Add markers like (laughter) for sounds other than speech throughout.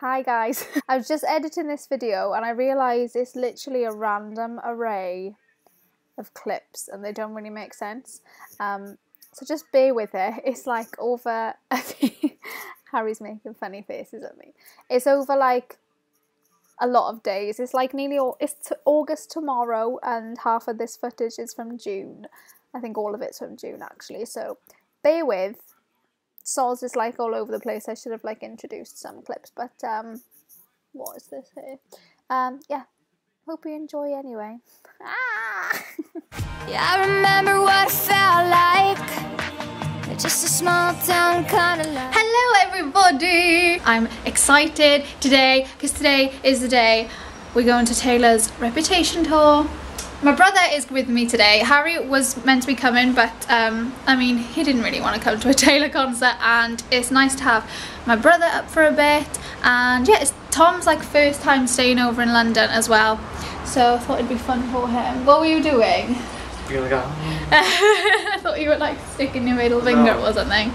Hi guys. (laughs) I was just editing this video and I realised it's literally a random array of clips and they don't really make sense. Um, so just bear with it. (laughs) It's like over, (laughs) Harry's making funny faces at me. It's over like a lot of days. It's like nearly, all, it's August tomorrow and half of this footage is from June. I think all of it's from June actually. So bear with. Soz is like all over the place. I should have like introduced some clips, but um, what is this here? Um, yeah, hope you enjoy anyway. Ah! (laughs) yeah, I remember what it felt like. Just a small town kind of life. Hello, everybody! I'm excited today because today is the day we're going to Taylor's Reputation tour. My brother is with me today. Harry was meant to be coming, but um, I mean, he didn't really want to come to a (laughs) Taylor concert, and it's nice to have my brother up for a bit. And yeah, it's Tom's like first time staying over in London as well, so I thought it'd be fun for him. What were you doing? (laughs) I thought you were like sticking your middle finger no. or something.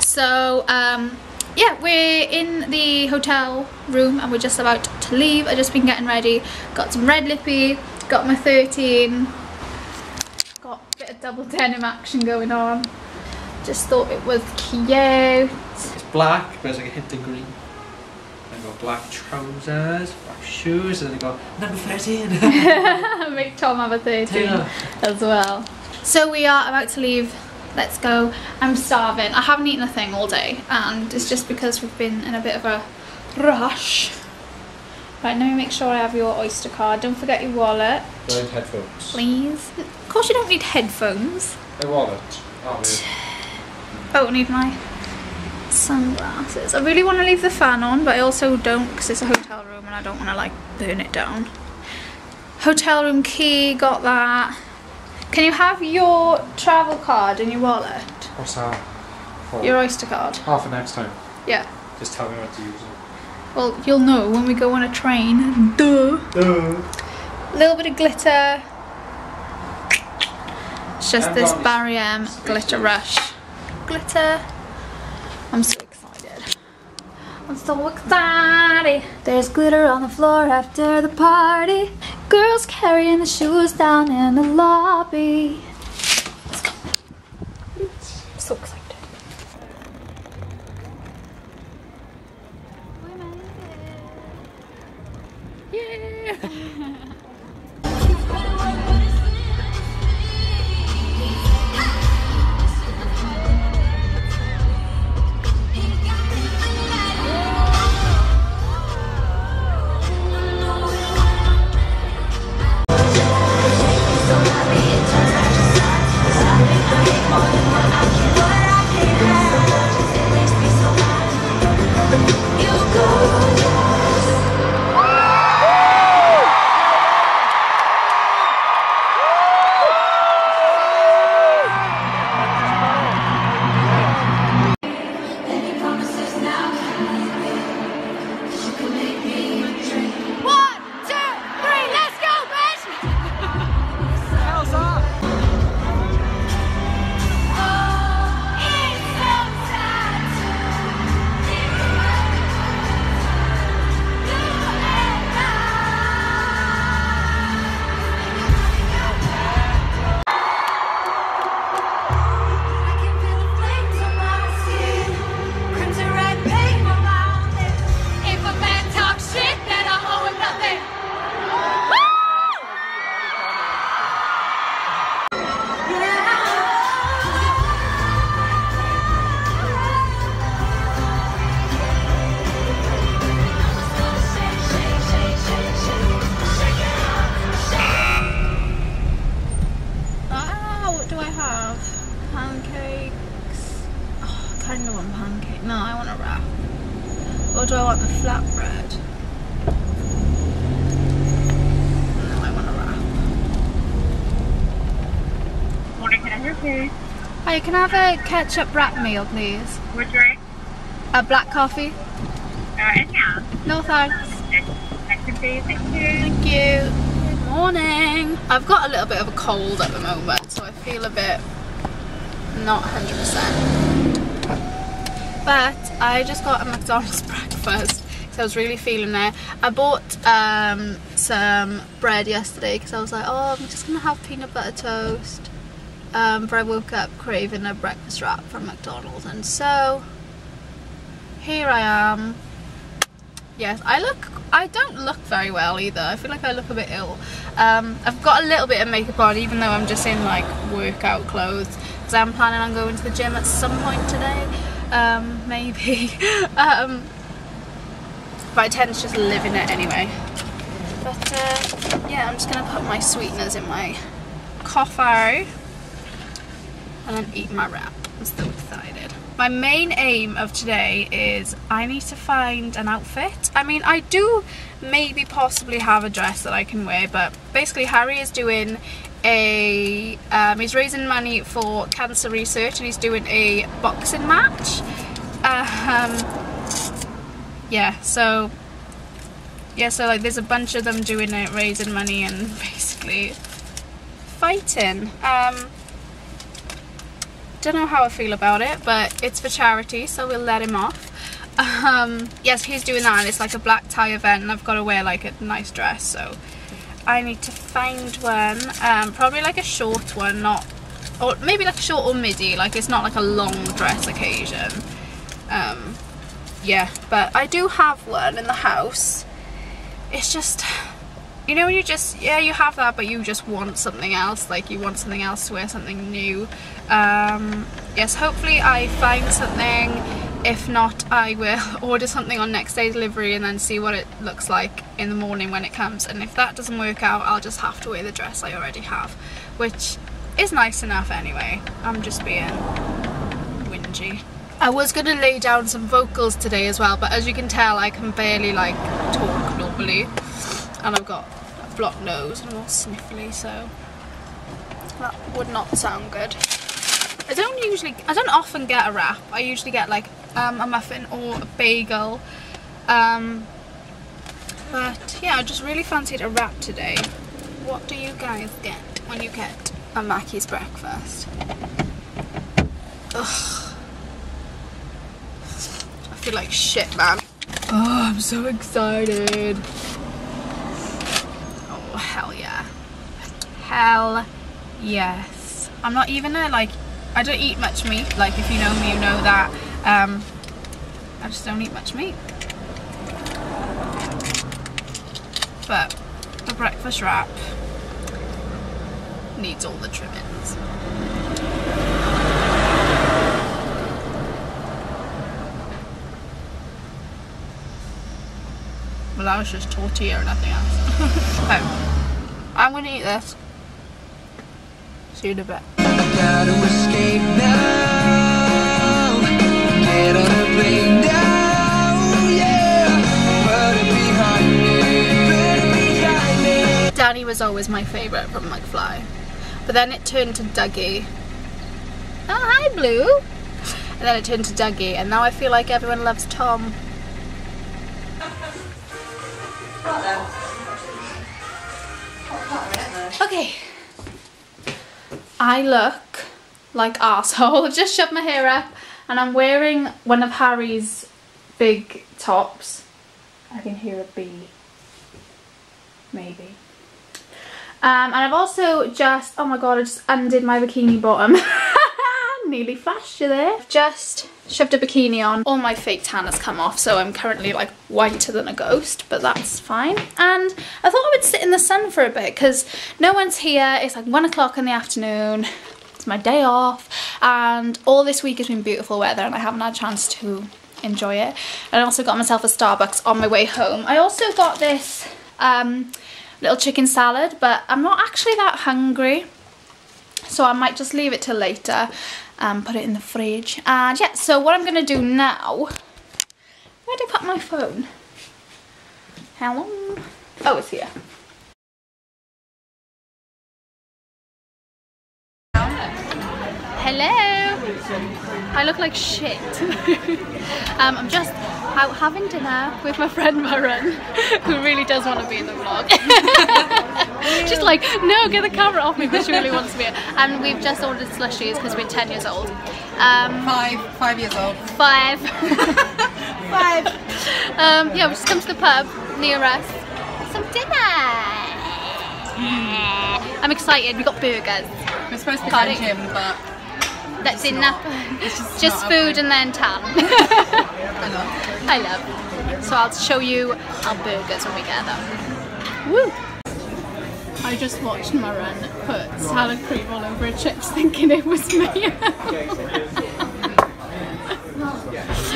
So um, yeah, we're in the hotel room and we're just about to leave. I've just been getting ready. Got some red lippy, Got my 13. Got a bit of double denim action going on. Just thought it was cute. It's black, but it's like a hint of green. I got black trousers, black shoes, and then I got number 13. (laughs) Make Tom have a 13 yeah. as well. So we are about to leave. Let's go. I'm starving. I haven't eaten a thing all day and it's just because we've been in a bit of a rush. Right, let me make sure I have your Oyster card. Don't forget your wallet. Don't need headphones. Please. Of course you don't need headphones. My wallet. Oh, need my sunglasses. I really want to leave the fan on, but I also don't because it's a hotel room and I don't want to like burn it down. Hotel room key, got that. Can you have your travel card in your wallet? What's that? For? Your Oyster card. Oh, for next time? Yeah. Just tell me what to use it. Well, you'll know when we go on a train. Duh. Duh. A little bit of glitter. It's just this Barry M glitter rush. Glitter. I'm so excited. I'm so excited. There's glitter on the floor after the party. Girls carrying the shoes down in the lobby. Or Hi, can I have a ketchup wrap meal, please? What drink? A black coffee. Uh? No thanks. Thank you. You. You. Good morning. I've got a little bit of a cold at the moment, so I feel a bit not 100%. But I just got a McDonald's (laughs) breakfast because I was really feeling it. I bought um, some bread yesterday because I was like, oh, I'm just gonna have peanut butter toast. Um, but I woke up craving a breakfast wrap from McDonald's, and so here I am. Yes, I look. I don't look very well either. I feel like I look a bit ill. Um, I've got a little bit of makeup on, even though I'm just in like workout clothes, because I'm planning on going to the gym at some point today. Um, (laughs) maybe. um, but I tend to just live in it anyway. But uh, yeah, I'm just gonna put my sweeteners in my coffee and eat my wrap. I'm so excited. My main aim of today is I need to find an outfit. I mean, I do maybe possibly have a dress that I can wear, but basically Harry is doing a, um, he's raising money for cancer research and he's doing a boxing match. Um, yeah, so, yeah, so like there's a bunch of them doing it, raising money and (laughs) basically fighting. Um, don't know how I feel about it, but it's for charity, so we'll let him off. Um, yes, he's doing that, and it's like a black tie event, and I've got to wear like a nice dress, so I need to find one. Um, probably like a short one, not, or maybe like a short or midi, like it's not like a long dress occasion. Um, yeah, but I do have one in the house. It's just, you know, you just, yeah, you have that, but you just want something else, like you want something else to wear, something new. Um, yes, hopefully I find something. If not, I will (laughs) order something on next day delivery and then see what it looks like in the morning when it comes. And if that doesn't work out, I'll just have to wear the dress I already have, which is nice enough anyway. I'm just being whingy. I was going to lay down some vocals today as well, but as you can tell, I can barely like talk normally. And I've got a blocked nose and I'm all sniffly, so that would not sound good. I don't usually, I don't often get a wrap. I usually get like um, a muffin or a bagel. Um, but yeah, I just really fancied a wrap today. What do you guys get when you get a Mackey's breakfast? Ugh. I feel like shit, man. Oh, I'm so excited. Oh, hell yeah. Hell yes. I'm not even a, like, I don't eat much meat. Like, if you know me, you know that. Um, I just don't eat much meat. But the breakfast wrap needs all the trimmings. That was just tortilla and nothing else. (laughs) I'm gonna eat this. See you in a bit. Gotta escape now. Get on a plane now, yeah. Put it behind me. Put it behind me. Danny was always my favourite from McFly. But then it turned to Dougie. Oh, hi, Blue. And then it turned to Dougie, and now I feel like everyone loves Tom. Okay. I look like arsehole. (laughs) I've just shoved my hair up and I'm wearing one of Harry's big tops. I can hear a bee. Maybe. Um, and I've also just, oh my god, I just undid my bikini bottom. (laughs) Nearly flashed you there. I've just shoved a bikini on. All my fake tan has come off, so I'm currently like whiter than a ghost, but that's fine. And I thought I would sit in the sun for a bit because no one's here. It's like one o'clock in the afternoon. It's my day off, and all this week has been beautiful weather, and I haven't had a chance to enjoy it. And I also got myself a Starbucks on my way home. I also got this um, little chicken salad, but I'm not actually that hungry. So I might just leave it till later and put it in the fridge. And yeah, so what I'm going to do now... Where did I put my phone? Hello? Oh, it's here. Hello. I look like shit. (laughs) um, I'm just out having dinner with my friend Murren, (laughs) who really does want to be in the vlog. (laughs) She's like, no, get the camera off me, but she really wants to be. And we've just ordered slushies because we're 10 years old. Um, Five, five years old. five. five. Um, yeah, we just come to the pub near us. Some dinner. I'm excited. We got burgers. We're supposed to be it? gym, but That's enough. it's just, Just food and then tan. (laughs) I love. So I'll show you our burgers when we get them. Woo! I just watched Murren put salad cream all over her chips (laughs) thinking it was me. (laughs)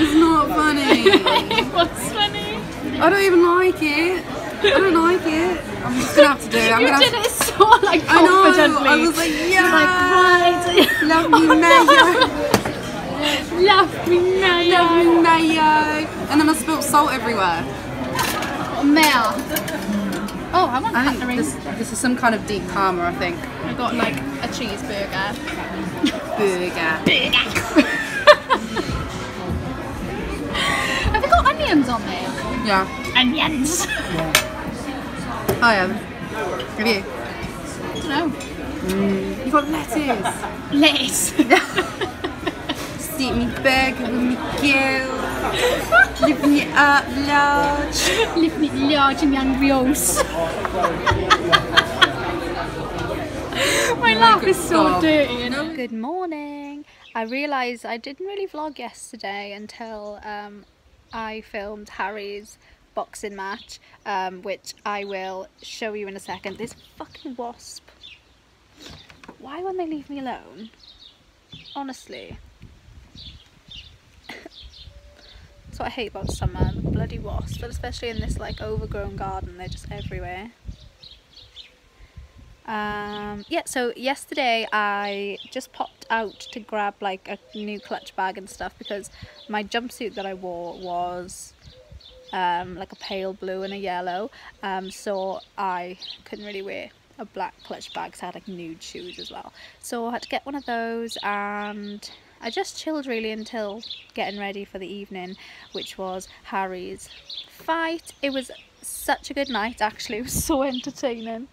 It's not funny. was funny. I don't even like it. I don't like it. I'm just gonna have to do it. I'm you did it so like I know. confidently. I was like, yeah. Like, right. Love me mayo. (laughs) Love me mayo. Love me mayo. And then I spilled salt everywhere. Oh, mayo. Oh, I want I this, this is some kind of deep karma, I think. I got like a cheeseburger. Burger. (laughs) Have you got onions on there? Yeah. Onions. I am. Have you? I don't know. You got lettuce. Lettuce. (laughs) Just eat me burger with me girl. Lifting it up large. Living it large and young Rios. My laugh is so God. dirty. You know? Good morning. I realised I didn't really vlog yesterday until um, I filmed Harry's boxing match, um, which I will show you in a second. This fucking wasp. Why won't they leave me alone? Honestly. (laughs) That's what I hate about summer, the bloody wasps, but especially in this like overgrown garden, they're just everywhere. Um, yeah, so yesterday I just popped out to grab like a new clutch bag and stuff because my jumpsuit that I wore was um, like a pale blue and a yellow, um, so I couldn't really wear a black clutch bag so I had like nude shoes as well. So I had to get one of those and I just chilled really until getting ready for the evening, which was Harry's fight. It was such a good night actually, it was so (laughs) entertaining.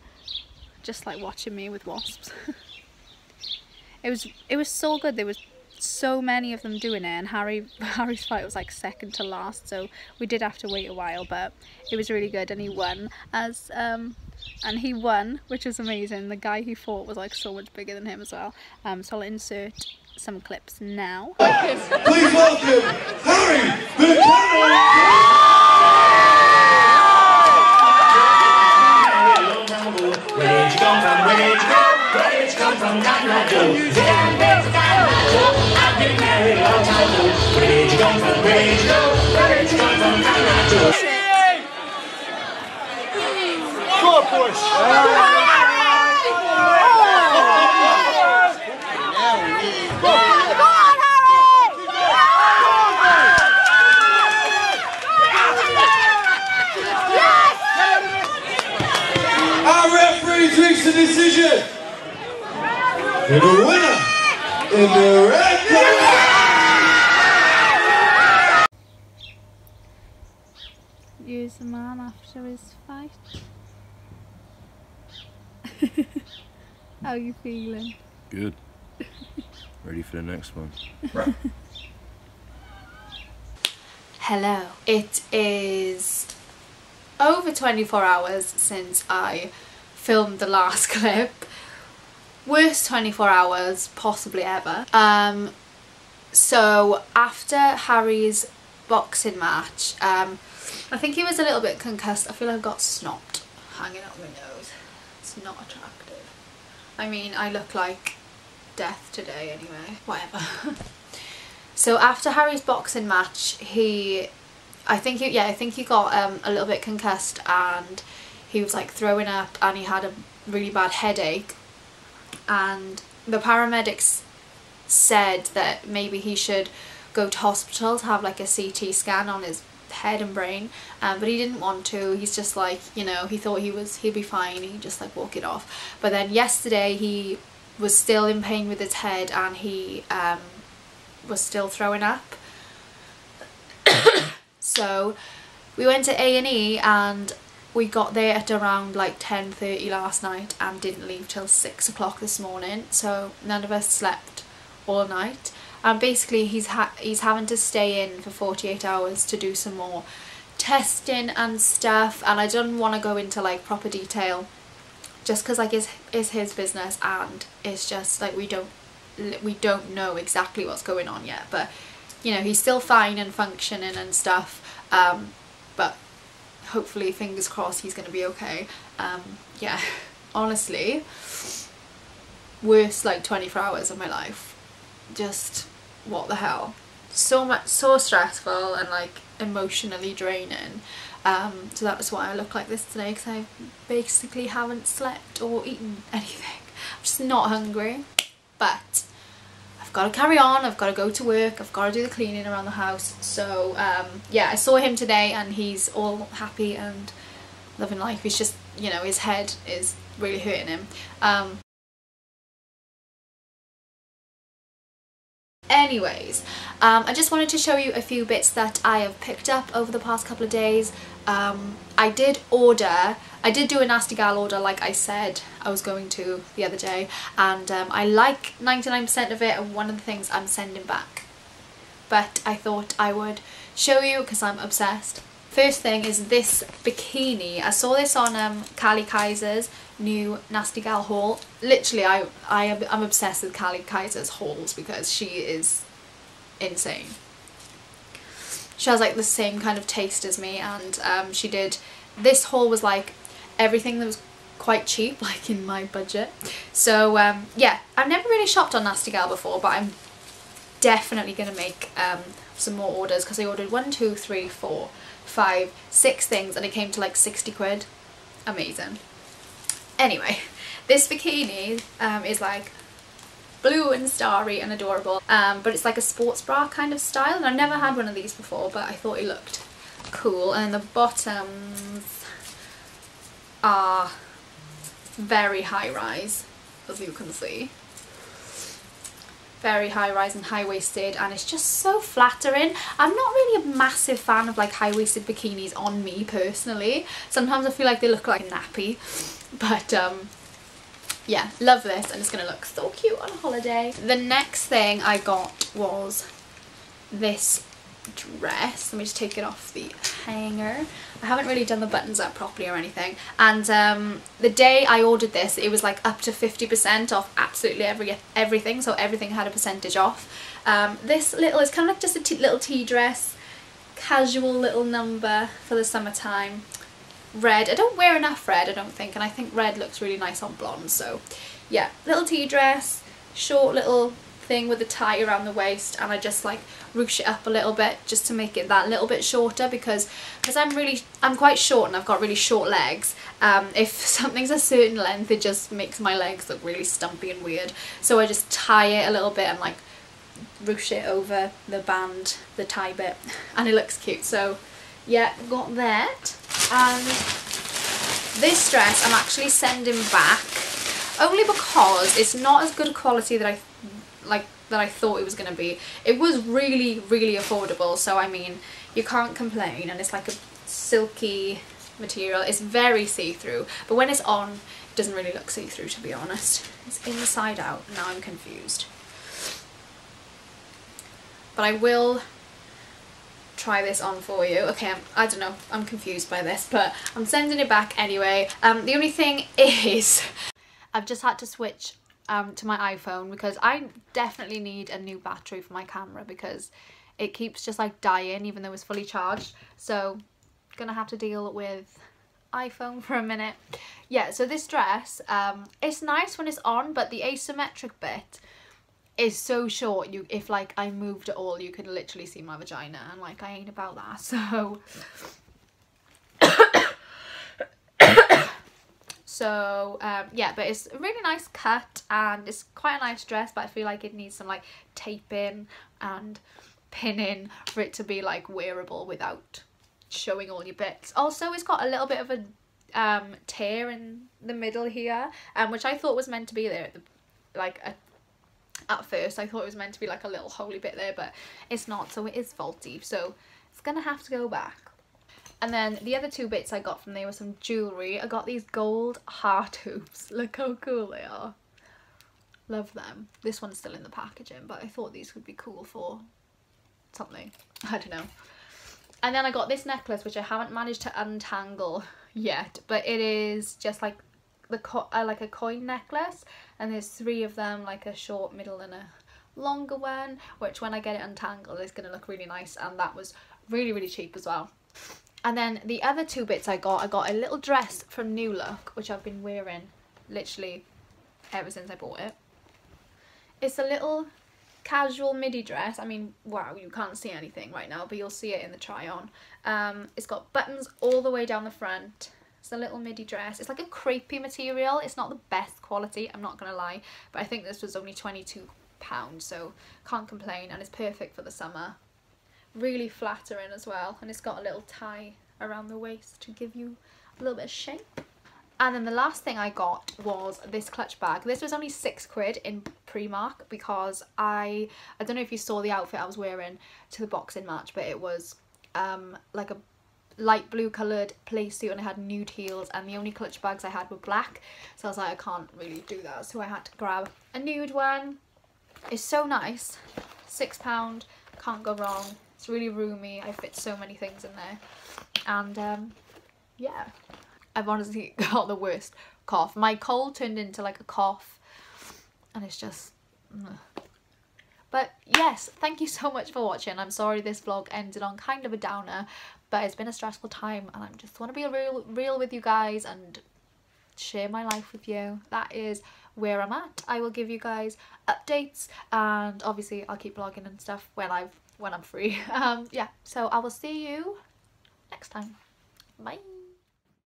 Just like watching me with wasps. (laughs) it was it was so good. There was so many of them doing it and Harry Harry's fight was like second to last so we did have to wait a while but it was really good and he won as um and he won which was amazing the guy he fought was like so much bigger than him as well um so I'll insert some clips now Please welcome Harry Buchanan! Where'd you come from? Where'd you go? Where'd you come from? Cotton Eye Joe. Damn, there's a Cotton Eye Joe. I've been married a long come come. Our referee reached a decision. And the winner in the red use the man after his fight (laughs) how are you feeling Good. Ready for the next one. Hello. It is over 24 hours since I filmed the last (laughs) clip. Worst 24 hours possibly ever. Um, so after Harry's boxing match, um, I think he was a little bit concussed. I feel I've got snot hanging out my nose. It's not attractive. I mean, I look like death today anyway. Whatever. (laughs) So after Harry's boxing match, he, I think he, yeah, I think he got um, a little bit concussed and he was like throwing up and he had a really bad headache and the paramedics said that maybe he should go to hospital to have like a CT scan on his head and brain um, but he didn't want to. He's just like you know he thought he was he'd be fine. He just like walk it off. But then yesterday he was still in pain with his head and he um, was still throwing up. (coughs) So we went to A&E and we got there at around like 10.30 last night and didn't leave till 6 o'clock this morning. So none of us slept all night. And basically he's, ha he's having to stay in for 48 hours to do some more testing and stuff and I don't want to go into like proper detail just because like it's, it's his business and it's just like we don't we don't know exactly what's going on yet but you know he's still fine and functioning and stuff um, but hopefully fingers crossed he's going to be okay. Um, yeah (laughs) honestly worst like 24 hours of my life. Just what the hell. So much so stressful and like emotionally draining. Um, so that's why I look like this today because I basically haven't slept or eaten (laughs) anything. I'm just not hungry. But I've got to carry on I've got to go to work I've got to do the cleaning around the house. So um, yeah I saw him today and he's all happy and loving life. He's just you know his head is really hurting him. Um, Anyways, um, I just wanted to show you a few bits that I have picked up over the past couple of days. Um, I did order, I did do a Nasty Gal order like I said I was going to the other day and um, I like 99% of it and one of the things I'm sending back. But I thought I would show you because I'm obsessed. First thing is this bikini. I saw this on um, Kaiser's new Nasty Gal haul. Literally, I, I am, I'm obsessed with Callie Kaiser's hauls because she is insane. She has like the same kind of taste as me and um, she did, this haul was like everything that was quite cheap, (laughs) like in my budget. So um, yeah, I've never really shopped on Nasty Gal before but I'm definitely to make um, some more orders because I ordered one, two, three, four, five, six things and it came to like 60 quid. Amazing. Anyway, (laughs) this bikini um, is like blue and starry and adorable um, but it's like a sports bra kind of style and I've never had one of these before but I thought it looked cool and the bottoms are very high rise as you can see very high rise and high waisted and it's just so flattering. I'm not really a massive fan of like high waisted bikinis on me personally. Sometimes I feel like they look like nappy (laughs) but um yeah love this and it's gonna look so cute on holiday. The next thing I got was this dress. Let me just take it off the hanger. I haven't really done the buttons up properly or anything and um, the day I ordered this it was like up to 50% off absolutely every everything so everything had a percentage off. Um, this little is kind of like just a little tea dress casual little number for the summertime red. I don't wear enough red I don't think and I think red looks really nice on blonde so yeah. Little tea dress short little thing with a tie around the waist and I just like ruche it up a little bit just to make it that little bit shorter because because I'm really I'm quite short and I've got really short legs. Um, if (laughs) something's a certain length it just makes my legs look really stumpy and weird. So I just tie it a little bit and like ruche it over the band the tie bit (laughs) and it looks cute. So yeah got that and this dress I'm actually sending back only because it's not as good quality that I like that I thought it was going to be. It was really, really affordable, so I mean, you can't complain, and it's like a silky material. It's very see-through, but when it's on, it doesn't really look see-through, to be honest. It's inside out, now I'm confused. But I will try this on for you. Okay, I'm, I don't know, I'm confused by this, but I'm sending it back anyway. Um, the only thing (laughs) is, I've just had to switch um, to my iPhone because I definitely need a new battery for my camera because it keeps just like dying even though it's fully charged. So gonna have to deal with iPhone (laughs) for a minute. Yeah, so this dress, um, it's nice when it's on, but the asymmetric bit is so short. You, if like I moved at all, you could literally see my vagina, and like I ain't about that. (laughs) So (coughs) so um, yeah but it's a really nice cut and it's quite a nice dress but I feel like it needs some like taping and pinning for it to be like wearable without showing all your bits also it's got a little bit of a um, tear in the middle here um, which I thought was meant to be there at the, like a at first I thought it was meant to be like a little holy bit there but it's not so it is faulty so It's gonna have to go back. And then the other two bits I got from there were some jewellery. I got these gold heart (laughs) hoops. Look how cool they are. Love them. This one's still in the packaging, but I thought these would be cool for something. (laughs) I don't know. And then I got this necklace, which I haven't managed to untangle (laughs) yet, but it is just like the uh, like a coin necklace, and there's three of them, like a short, middle, and a longer one. Which when I get it untangled, is gonna look really nice, and that was really really cheap as well. And then the other two bits I got, I got a little dress from New Look, which I've been wearing literally ever since I bought it. It's a little casual midi dress. I mean, wow, you can't see anything right now, but you'll see it in the try on. Um, it's got buttons all the way down the front. It's a little midi dress. It's like a crepey material. It's not the best quality, I'm not going to lie, but I think this was only £22, so can't complain, and it's perfect for the summer. Really flattering as well, and it's got a little tie around the waist to give you a little bit of shape. And then the last thing I got was this clutch bag. This was only six quid in Primark because I, I don't know if you saw the outfit I was wearing to the boxing match, but it was um, like a light blue coloured play suit and I had nude heels and the only clutch bags I had were black. So I was like, I can't really do that. So I had to grab a nude one. It's so nice. Six pound, can't go wrong. It's really roomy. I fit so many things in there. And um, yeah. I've honestly (laughs) got the worst cough. My cold turned into like a cough and it's just... ugh. But yes, thank you so much for watching. I'm sorry this vlog ended on kind of a downer, but it's been a stressful time and I just want to be real, real with you guys and share my life with you. That is where I'm at. I will give you guys updates and obviously I'll keep blogging and stuff when I've when I'm free. (laughs) Um, yeah, so I will see you next time. Bye.